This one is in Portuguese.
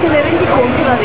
considerando que contra